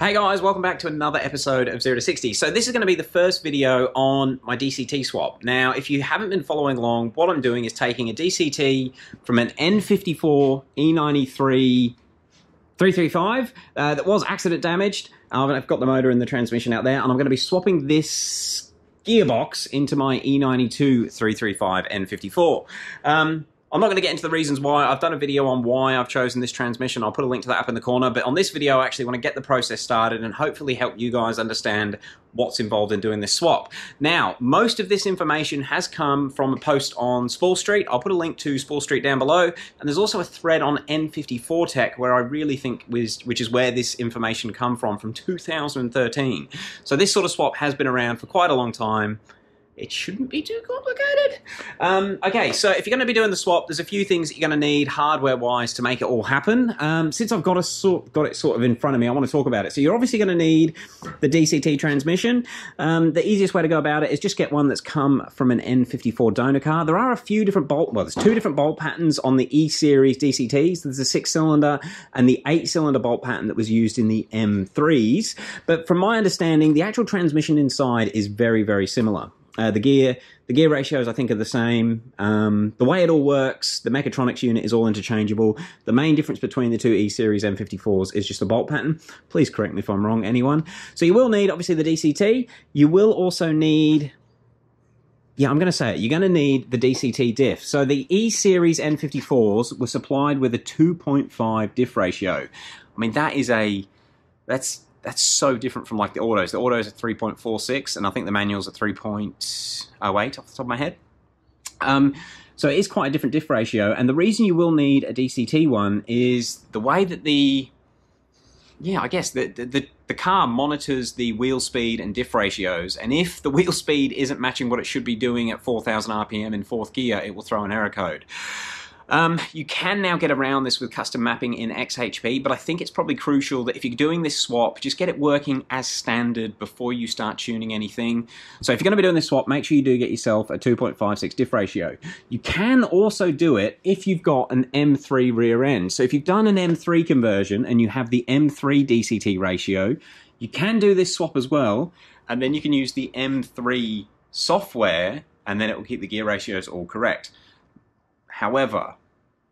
Hey guys, welcome back to another episode of 0 to 60. So this is going to be the first video on my DCT swap. Now, if you haven't been following along, what I'm doing is taking a DCT from an N54 E93 335 uh, that was accident damaged. I've got the motor and the transmission out there, and I'm going to be swapping this gearbox into my E92 335 N54. Um, I'm not going to get into the reasons why. I've done a video on why I've chosen this transmission. I'll put a link to that up in the corner. But on this video, I actually want to get the process started and hopefully help you guys understand what's involved in doing this swap. Now, most of this information has come from a post on Spool Street. I'll put a link to Spool Street down below. And there's also a thread on N54 Tech where I really think was, which is where this information come from, from 2013. So this sort of swap has been around for quite a long time it shouldn't be too complicated. Um, okay, so if you're going to be doing the swap, there's a few things that you're going to need hardware-wise to make it all happen. Um, since I've got, a sort, got it sort of in front of me, I want to talk about it. So you're obviously going to need the DCT transmission. Um, the easiest way to go about it is just get one that's come from an N54 donor car. There are a few different bolt, well, there's two different bolt patterns on the E-Series DCTs. There's a six-cylinder and the eight-cylinder bolt pattern that was used in the M3s. But from my understanding, the actual transmission inside is very, very similar. Uh, the gear, the gear ratios, I think, are the same. Um, the way it all works, the mechatronics unit is all interchangeable. The main difference between the two E-Series M54s is just the bolt pattern. Please correct me if I'm wrong, anyone. So you will need, obviously, the DCT. You will also need yeah, I'm going to say it. You're going to need the DCT diff. So the E-Series N54s were supplied with a 2.5 diff ratio. I mean, that is a, that's that's so different from like the autos. The autos are 3.46, and I think the manuals are 3.08 off the top of my head. Um, so it is quite a different diff ratio, and the reason you will need a DCT one is the way that the yeah, I guess the, the the car monitors the wheel speed and diff ratios, and if the wheel speed isn't matching what it should be doing at 4,000 RPM in fourth gear, it will throw an error code. Um, you can now get around this with custom mapping in XHP, but I think it's probably crucial that if you're doing this swap, just get it working as standard before you start tuning anything. So if you're going to be doing this swap, make sure you do get yourself a 2.56 diff ratio. You can also do it if you've got an M3 rear end. So if you've done an M3 conversion and you have the M3 DCT ratio, you can do this swap as well, and then you can use the M3 software, and then it will keep the gear ratios all correct. However,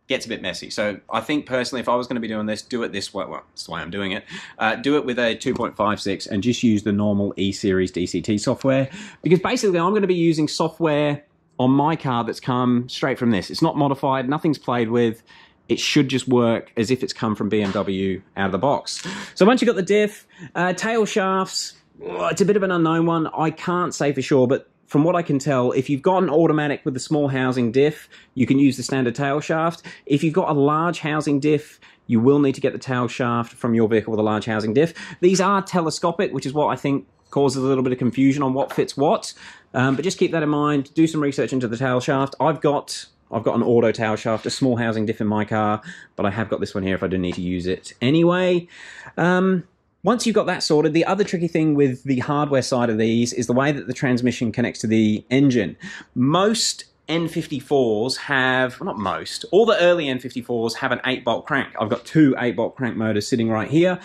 gets a bit messy. So I think personally, if I was going to be doing this, do it this way. Well, that's the way I'm doing it. Uh, do it with a 2.56 and just use the normal E-Series DCT software. Because basically, I'm going to be using software on my car that's come straight from this. It's not modified, nothing's played with. It should just work as if it's come from BMW out of the box. So once you've got the diff, uh, tail shafts, it's a bit of an unknown one. I can't say for sure, but from what I can tell, if you've got an automatic with a small housing diff, you can use the standard tail shaft. If you've got a large housing diff, you will need to get the tail shaft from your vehicle with a large housing diff. These are telescopic, which is what I think causes a little bit of confusion on what fits what. Um, but just keep that in mind. Do some research into the tail shaft. I've got I've got an auto tail shaft, a small housing diff in my car, but I have got this one here if I do need to use it anyway. Um, once you've got that sorted, the other tricky thing with the hardware side of these is the way that the transmission connects to the engine. Most N54s have, well, not most, all the early N54s have an 8 bolt crank. I've got two 8 bolt crank motors sitting right here,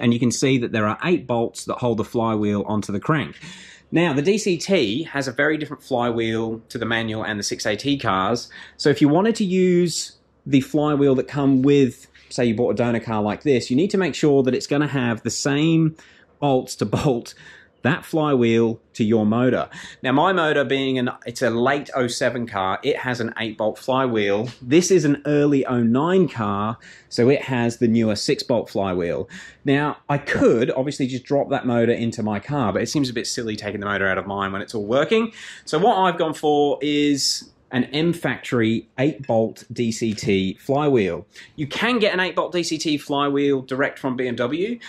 and you can see that there are 8 bolts that hold the flywheel onto the crank. Now, the DCT has a very different flywheel to the manual and the 6AT cars, so if you wanted to use the flywheel that come with say you bought a donor car like this, you need to make sure that it's going to have the same bolts to bolt that flywheel to your motor. Now my motor being an, it's a late 07 car, it has an 8 bolt flywheel. This is an early 09 car, so it has the newer 6 bolt flywheel. Now I could obviously just drop that motor into my car, but it seems a bit silly taking the motor out of mine when it's all working. So what I've gone for is an M Factory 8 bolt DCT flywheel. You can get an 8 bolt DCT flywheel direct from BMW.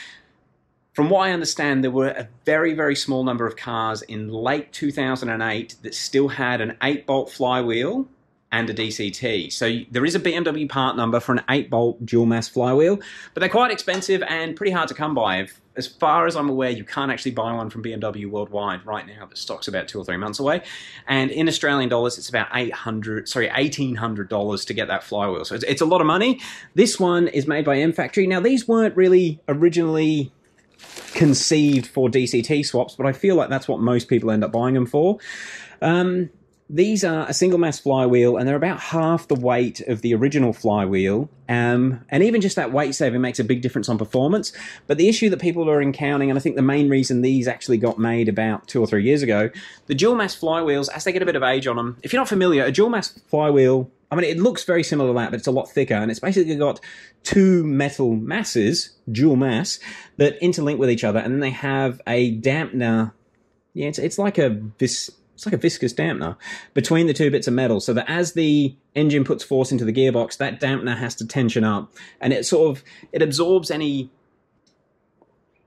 From what I understand, there were a very, very small number of cars in late 2008 that still had an 8 bolt flywheel and a DCT. So there is a BMW part number for an 8 bolt dual mass flywheel, but they're quite expensive and pretty hard to come by. As far as I'm aware, you can't actually buy one from BMW worldwide right now. The stock's about two or three months away, and in Australian dollars, it's about 800, sorry, 1800 dollars to get that flywheel. So it's, it's a lot of money. This one is made by M Factory. Now these weren't really originally conceived for DCT swaps, but I feel like that's what most people end up buying them for. Um, these are a single mass flywheel and they're about half the weight of the original flywheel. Um, and even just that weight saving makes a big difference on performance. But the issue that people are encountering, and I think the main reason these actually got made about two or three years ago, the dual mass flywheels, as they get a bit of age on them, if you're not familiar, a dual mass flywheel I mean, it looks very similar to that, but it's a lot thicker, and it's basically got two metal masses, dual mass, that interlink with each other, and then they have a dampener. Yeah, it's it's like a vis, it's like a viscous dampener between the two bits of metal, so that as the engine puts force into the gearbox, that dampener has to tension up, and it sort of it absorbs any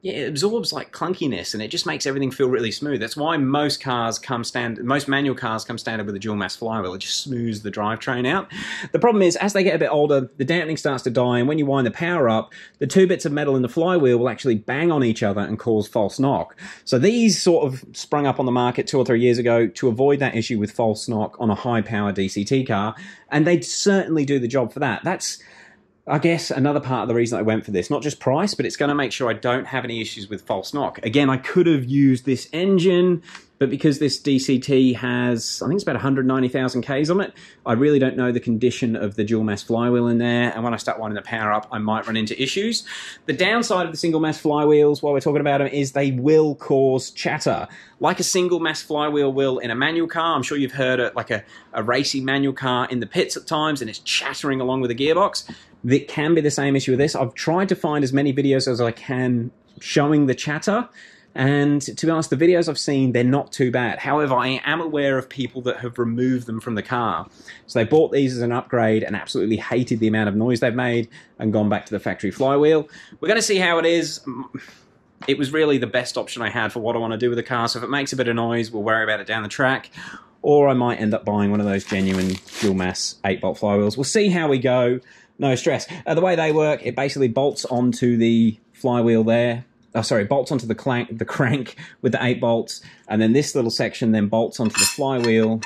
yeah, it absorbs like clunkiness and it just makes everything feel really smooth. That's why most cars come standard, most manual cars come standard with a dual mass flywheel. It just smooths the drivetrain out. The problem is, as they get a bit older, the dampening starts to die, and when you wind the power up, the two bits of metal in the flywheel will actually bang on each other and cause false knock. So these sort of sprung up on the market two or three years ago to avoid that issue with false knock on a high power DCT car, and they certainly do the job for that. That's I guess another part of the reason I went for this, not just price, but it's going to make sure I don't have any issues with false knock. Again, I could have used this engine, but because this DCT has, I think it's about 190,000 Ks on it, I really don't know the condition of the dual mass flywheel in there, and when I start winding the power up, I might run into issues. The downside of the single mass flywheels, while we're talking about them, is they will cause chatter. Like a single mass flywheel will in a manual car, I'm sure you've heard it like a, a racing manual car in the pits at times, and it's chattering along with the gearbox. That can be the same issue with this. I've tried to find as many videos as I can showing the chatter. And to be honest, the videos I've seen, they're not too bad. However, I am aware of people that have removed them from the car. So they bought these as an upgrade and absolutely hated the amount of noise they've made and gone back to the factory flywheel. We're going to see how it is. It was really the best option I had for what I want to do with the car. So if it makes a bit of noise, we'll worry about it down the track. Or I might end up buying one of those genuine dual mass 8 bolt flywheels. We'll see how we go no stress. Uh, the way they work, it basically bolts onto the flywheel there. Oh, sorry, bolts onto the clank, the crank with the eight bolts, and then this little section then bolts onto the flywheel,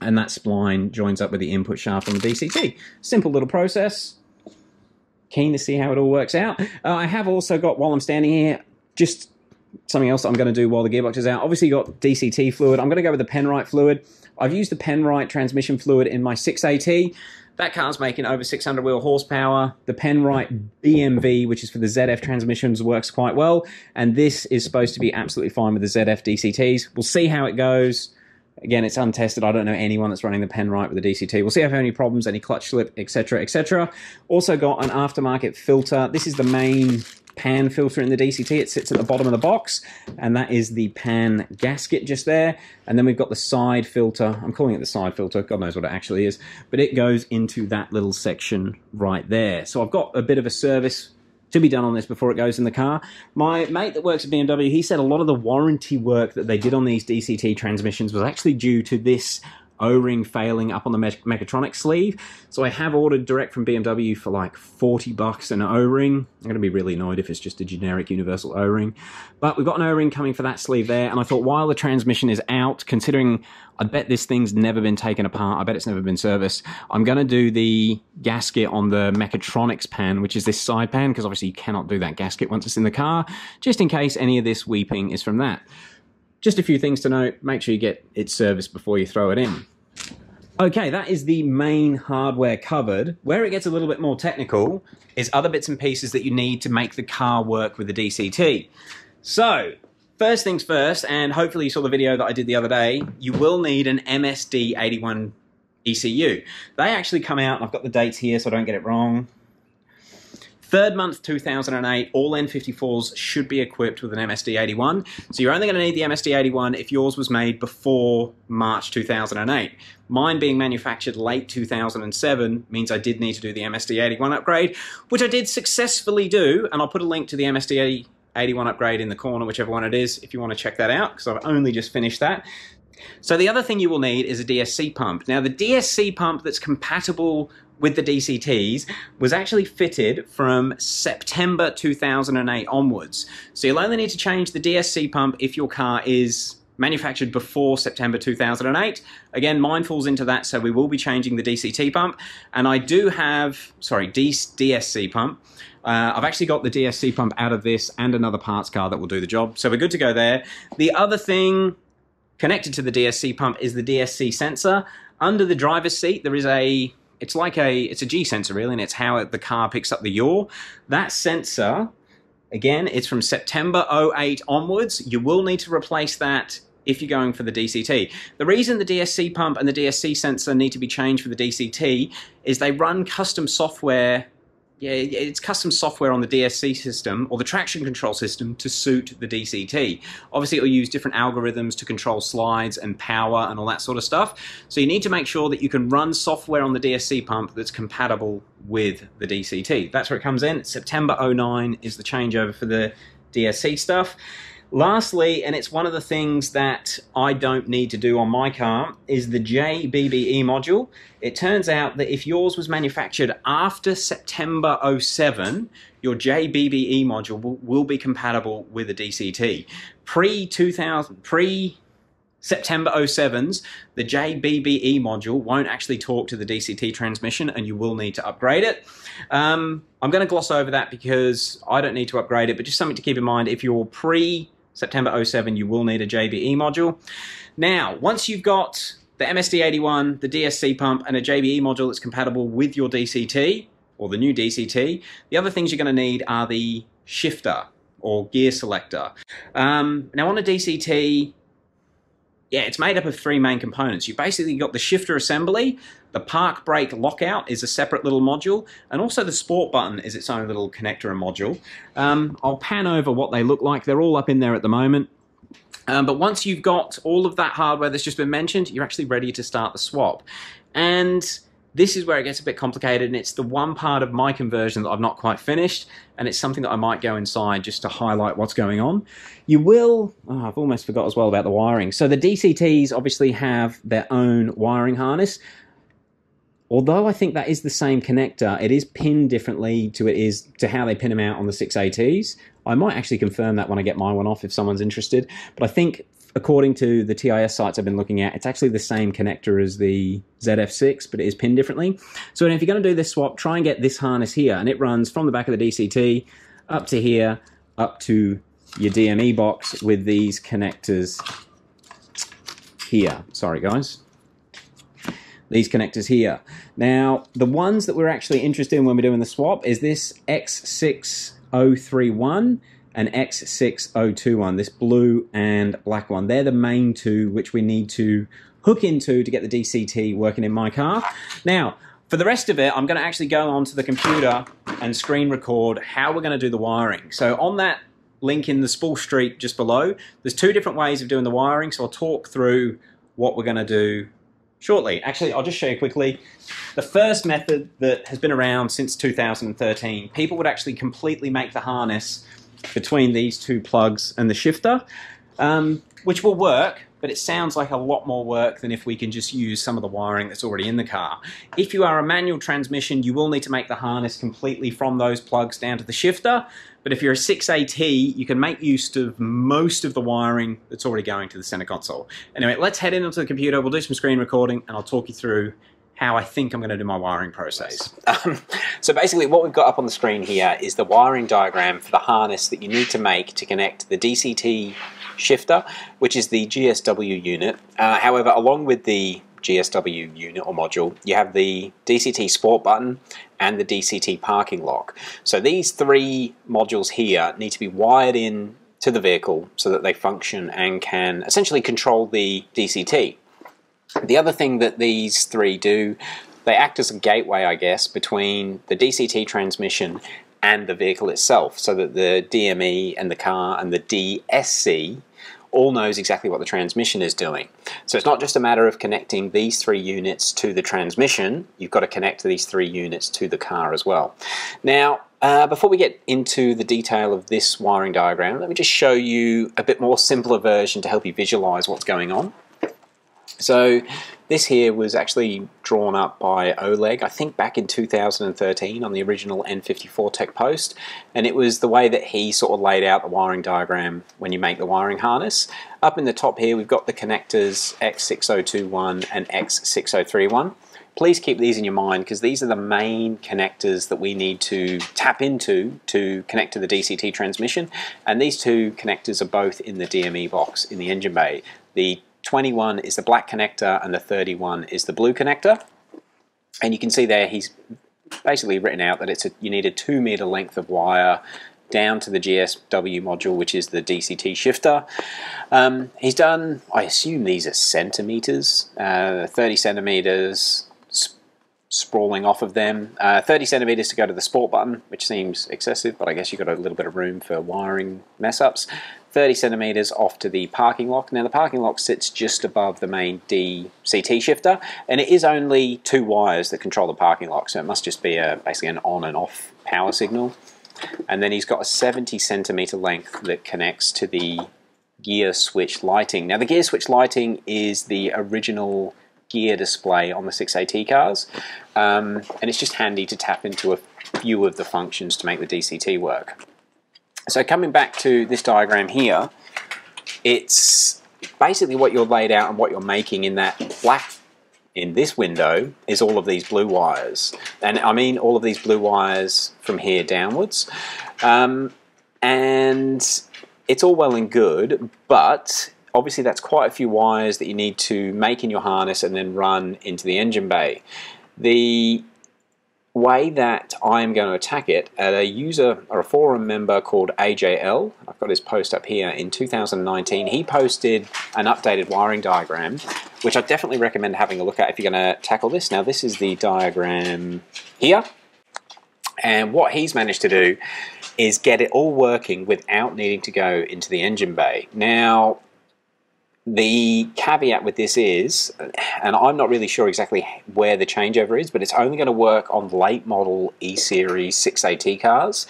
and that spline joins up with the input shaft on the DCT. Simple little process. Keen to see how it all works out. Uh, I have also got, while I'm standing here, just something else I'm going to do while the gearbox is out. Obviously, got DCT fluid. I'm going to go with the Penrite fluid. I've used the Penrite transmission fluid in my 6AT. That car's making over 600 wheel horsepower. The Penrite BMV, which is for the ZF transmissions, works quite well. And this is supposed to be absolutely fine with the ZF DCTs. We'll see how it goes. Again, it's untested. I don't know anyone that's running the Penrite with the DCT. We'll see if I have any problems, any clutch slip, etc., etc. Also got an aftermarket filter. This is the main pan filter in the DCT. It sits at the bottom of the box, and that is the pan gasket just there. And then we've got the side filter. I'm calling it the side filter. God knows what it actually is. But it goes into that little section right there. So I've got a bit of a service to be done on this before it goes in the car. My mate that works at BMW, he said a lot of the warranty work that they did on these DCT transmissions was actually due to this O-ring failing up on the me Mechatronic sleeve. So I have ordered direct from BMW for like 40 bucks an O-ring. I'm going to be really annoyed if it's just a generic universal O-ring. But we've got an O-ring coming for that sleeve there. And I thought while the transmission is out, considering I bet this thing's never been taken apart, I bet it's never been serviced, I'm going to do the gasket on the Mechatronics pan, which is this side pan, because obviously you cannot do that gasket once it's in the car, just in case any of this weeping is from that. Just a few things to note. Make sure you get it serviced before you throw it in. Okay, that is the main hardware covered. Where it gets a little bit more technical is other bits and pieces that you need to make the car work with the DCT. So, first things first, and hopefully you saw the video that I did the other day, you will need an MSD81 ECU. They actually come out, I've got the dates here so I don't get it wrong. Third month 2008, all N54s should be equipped with an MSD81. So you're only going to need the MSD81 if yours was made before March 2008. Mine being manufactured late 2007 means I did need to do the MSD81 upgrade, which I did successfully do, and I'll put a link to the MSD81 upgrade in the corner, whichever one it is, if you want to check that out, because I've only just finished that. So the other thing you will need is a DSC pump. Now the DSC pump that's compatible with the DCTs was actually fitted from September 2008 onwards. So you'll only need to change the DSC pump if your car is manufactured before September 2008. Again, mine falls into that, so we will be changing the DCT pump. And I do have, sorry, D DSC pump. Uh, I've actually got the DSC pump out of this and another parts car that will do the job. So we're good to go there. The other thing connected to the DSC pump is the DSC sensor. Under the driver's seat, there is a, it's like a, it's a G sensor really, and it's how the car picks up the yaw. That sensor, again, it's from September 08 onwards. You will need to replace that if you're going for the DCT. The reason the DSC pump and the DSC sensor need to be changed for the DCT is they run custom software yeah, it's custom software on the DSC system or the traction control system to suit the DCT. Obviously, it will use different algorithms to control slides and power and all that sort of stuff. So you need to make sure that you can run software on the DSC pump that's compatible with the DCT. That's where it comes in. September 09 is the changeover for the DSC stuff. Lastly, and it's one of the things that I don't need to do on my car, is the JBE module. It turns out that if yours was manufactured after September 07, your JBE module will, will be compatible with a DCT. Pre 2000, pre September 07's, the JBE module won't actually talk to the DCT transmission and you will need to upgrade it. Um, I'm going to gloss over that because I don't need to upgrade it, but just something to keep in mind if you're pre September 07, you will need a JBE module. Now, once you've got the MSD81, the DSC pump, and a JBE module that's compatible with your DCT, or the new DCT, the other things you're going to need are the shifter or gear selector. Um, now on a DCT, yeah, it's made up of three main components. You've basically got the shifter assembly, the park brake lockout is a separate little module, and also the sport button is its own little connector and module. Um, I'll pan over what they look like. They're all up in there at the moment. Um, but once you've got all of that hardware that's just been mentioned, you're actually ready to start the swap. And this is where it gets a bit complicated, and it's the one part of my conversion that I've not quite finished, and it's something that I might go inside just to highlight what's going on. You will, oh, I've almost forgot as well about the wiring. So the DCTs obviously have their own wiring harness. Although I think that is the same connector, it is pinned differently to it is to how they pin them out on the 6ATs. I might actually confirm that when I get my one off if someone's interested. But I think according to the TIS sites I've been looking at, it's actually the same connector as the ZF6, but it is pinned differently. So if you're going to do this swap, try and get this harness here, and it runs from the back of the DCT up to here, up to your DME box with these connectors here. Sorry, guys. These connectors here. Now, the ones that we're actually interested in when we're doing the swap is this X6031 and X6021, this blue and black one. They're the main two which we need to hook into to get the DCT working in my car. Now, for the rest of it, I'm going to actually go onto the computer and screen record how we're going to do the wiring. So on that link in the spool street just below, there's two different ways of doing the wiring, so I'll talk through what we're going to do shortly. Actually, I'll just show you quickly. The first method that has been around since 2013, people would actually completely make the harness between these two plugs and the shifter, um, which will work, but it sounds like a lot more work than if we can just use some of the wiring that's already in the car. If you are a manual transmission, you will need to make the harness completely from those plugs down to the shifter, but if you're a 6AT, you can make use of most of the wiring that's already going to the center console. Anyway, let's head into the computer, we'll do some screen recording, and I'll talk you through how I think I'm going to do my wiring process. Um, so basically what we've got up on the screen here is the wiring diagram for the harness that you need to make to connect the DCT shifter, which is the GSW unit. Uh, however, along with the GSW unit or module, you have the DCT sport button and the DCT parking lock. So these three modules here need to be wired in to the vehicle so that they function and can essentially control the DCT. The other thing that these three do, they act as a gateway, I guess, between the DCT transmission and the vehicle itself, so that the DME and the car and the DSC all knows exactly what the transmission is doing. So it's not just a matter of connecting these three units to the transmission, you've got to connect these three units to the car as well. Now, uh, before we get into the detail of this wiring diagram, let me just show you a bit more simpler version to help you visualize what's going on. So this here was actually drawn up by Oleg, I think back in 2013 on the original N54 Tech post, and it was the way that he sort of laid out the wiring diagram when you make the wiring harness. Up in the top here we've got the connectors X6021 and X6031. please keep these in your mind because these are the main connectors that we need to tap into to connect to the DCT transmission. And these two connectors are both in the DME box in the engine bay. The 21 is the black connector and the 31 is the blue connector. And you can see there he's basically written out that it's a, you need a two meter length of wire down to the GSW module, which is the DCT shifter. Um, he's done, I assume these are centimeters, uh, 30 centimeters, sprawling off of them. Uh, 30 centimeters to go to the sport button, which seems excessive, but I guess you've got a little bit of room for wiring mess ups. 30 centimeters off to the parking lock. Now the parking lock sits just above the main DCT shifter, and it is only two wires that control the parking lock, so it must just be a, basically an on and off power signal. And then he's got a 70 centimeter length that connects to the gear switch lighting. Now the gear switch lighting is the original gear display on the 6AT cars, um, and it's just handy to tap into a few of the functions to make the DCT work. So coming back to this diagram here, it's basically what you're laid out and what you're making in that black in this window is all of these blue wires. And I mean all of these blue wires from here downwards. Um, and it's all well and good, but obviously that's quite a few wires that you need to make in your harness and then run into the engine bay. The way that I'm going to attack it at a user or a forum member called AJL. I've got his post up here in 2019. He posted an updated wiring diagram, which I definitely recommend having a look at if you're going to tackle this. Now, this is the diagram here. And what he's managed to do is get it all working without needing to go into the engine bay. Now, the caveat with this is, and I'm not really sure exactly where the changeover is, but it's only going to work on late model E Series 6AT cars.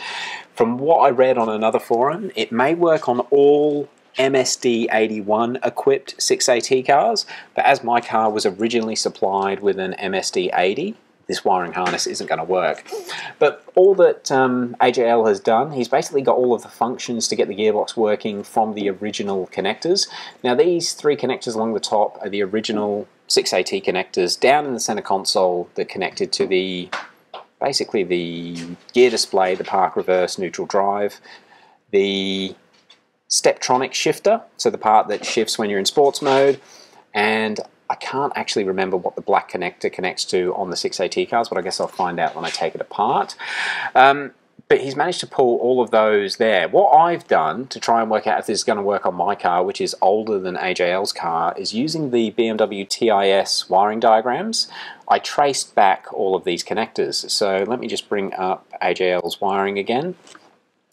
From what I read on another forum, it may work on all MSD 81 equipped 6AT cars, but as my car was originally supplied with an MSD 80, this wiring harness isn't going to work. But all that um, AJL has done, he's basically got all of the functions to get the gearbox working from the original connectors. Now these three connectors along the top are the original 6AT connectors down in the center console that connected to the basically the gear display, the park reverse neutral drive, the Steptronic shifter, so the part that shifts when you're in sports mode, and I can't actually remember what the black connector connects to on the 6AT cars, but I guess I'll find out when I take it apart. Um, but he's managed to pull all of those there. What I've done to try and work out if this is going to work on my car, which is older than AJL's car, is using the BMW TIS wiring diagrams. I traced back all of these connectors. So let me just bring up AJL's wiring again.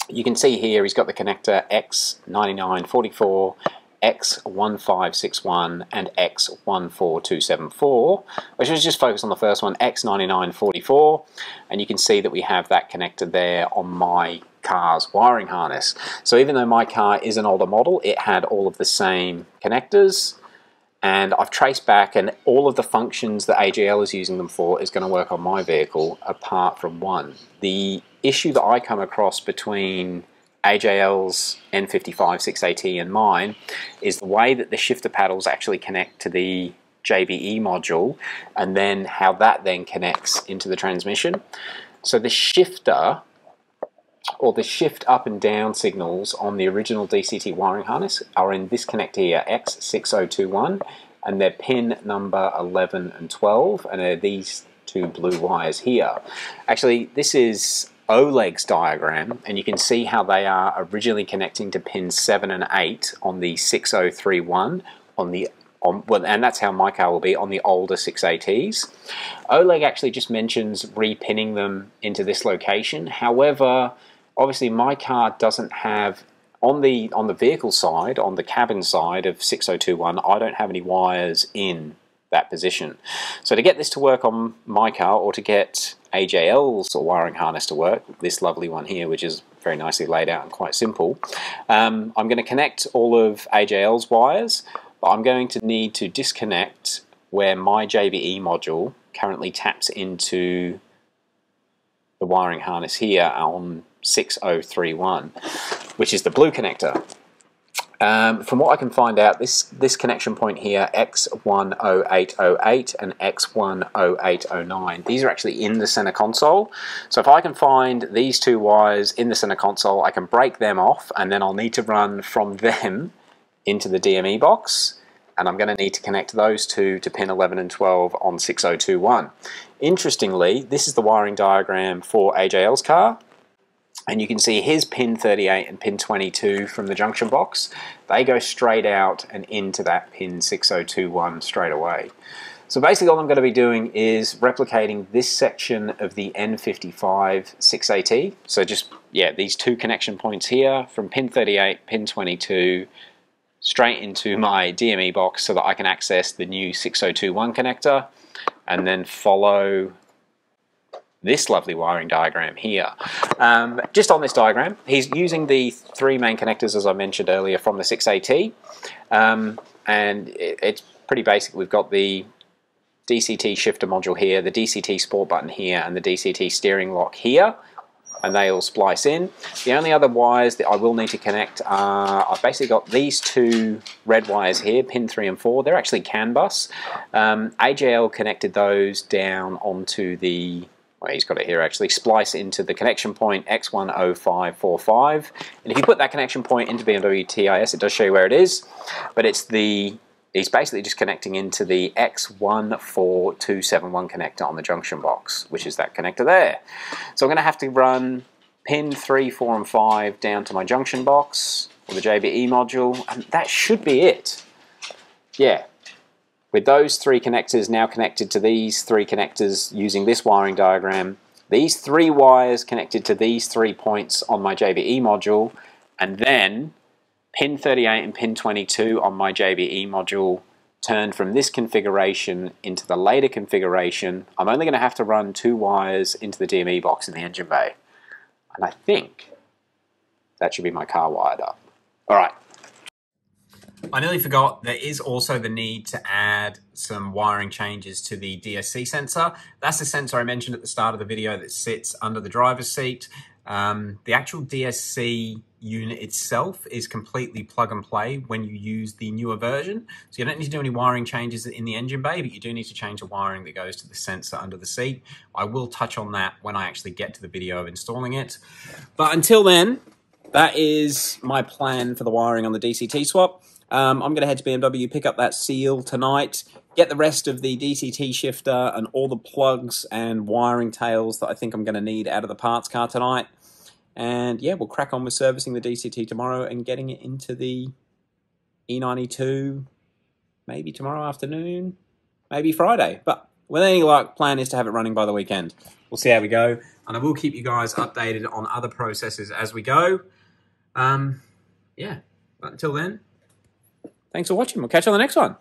You can see here he's got the connector X9944 X1561 and X14274, which is just focus on the first one, X9944, and you can see that we have that connected there on my car's wiring harness. So even though my car is an older model, it had all of the same connectors, and I've traced back and all of the functions that AJL is using them for is going to work on my vehicle apart from one. The issue that I come across between AJL's N55 6AT and mine is the way that the shifter paddles actually connect to the JBE module and then how that then connects into the transmission. So the shifter or the shift up and down signals on the original DCT wiring harness are in this connector here, X6021, and they're pin number 11 and 12, and they're these two blue wires here. Actually, this is Oleg's diagram, and you can see how they are originally connecting to pins 7 and 8 on the 6031 on the on, well, and that's how my car will be on the older 6ATs. Oleg actually just mentions repinning them into this location. However, obviously my car doesn't have on the on the vehicle side, on the cabin side of 6021, I don't have any wires in that position. So to get this to work on my car or to get AJL's wiring harness to work, this lovely one here, which is very nicely laid out and quite simple, um, I'm going to connect all of AJL's wires, but I'm going to need to disconnect where my JBE module currently taps into the wiring harness here on 6031, which is the blue connector. Um, from what I can find out, this, this connection point here, X10808 and X10809, these are actually in the center console. So if I can find these two wires in the center console, I can break them off and then I'll need to run from them into the DME box and I'm going to need to connect those two to pin 11 and 12 on 6021. Interestingly, this is the wiring diagram for AJL's car. And you can see his pin 38 and pin 22 from the junction box. They go straight out and into that pin 6021 straight away. So basically all I'm going to be doing is replicating this section of the N55 6AT. So just, yeah, these two connection points here from pin 38, pin 22, straight into my DME box so that I can access the new 6021 connector and then follow this lovely wiring diagram here. Um, just on this diagram, he's using the three main connectors as I mentioned earlier from the 6AT um, and it, it's pretty basic. We've got the DCT shifter module here, the DCT sport button here and the DCT steering lock here and they all splice in. The only other wires that I will need to connect are, I've basically got these two red wires here, pin 3 and 4, they're actually CAN bus. Um, AJL connected those down onto the well, he's got it here actually, splice into the connection point X10545. And if you put that connection point into BMW TIS, it does show you where it is, but it's the he's basically just connecting into the X14271 connector on the junction box, which is that connector there. So I'm going to have to run pin 3, 4 and 5 down to my junction box or the JBE module, and that should be it. Yeah, with those three connectors now connected to these three connectors using this wiring diagram, these three wires connected to these three points on my JBE module, and then pin 38 and pin 22 on my JBE module turned from this configuration into the later configuration, I'm only going to have to run two wires into the DME box in the engine bay. And I think that should be my car wired up. All right. I nearly forgot there is also the need to add some wiring changes to the DSC sensor. That's the sensor I mentioned at the start of the video that sits under the driver's seat. Um, the actual DSC unit itself is completely plug and play when you use the newer version. So you don't need to do any wiring changes in the engine bay, but you do need to change the wiring that goes to the sensor under the seat. I will touch on that when I actually get to the video of installing it. But until then, that is my plan for the wiring on the DCT swap. Um, I'm going to head to BMW, pick up that seal tonight, get the rest of the DCT shifter and all the plugs and wiring tails that I think I'm going to need out of the parts car tonight. And yeah, we'll crack on with servicing the DCT tomorrow and getting it into the E92 maybe tomorrow afternoon, maybe Friday. But with any luck, plan is to have it running by the weekend. We'll see how we go. And I will keep you guys updated on other processes as we go. Um, yeah, but until then, thanks for watching. We'll catch you on the next one.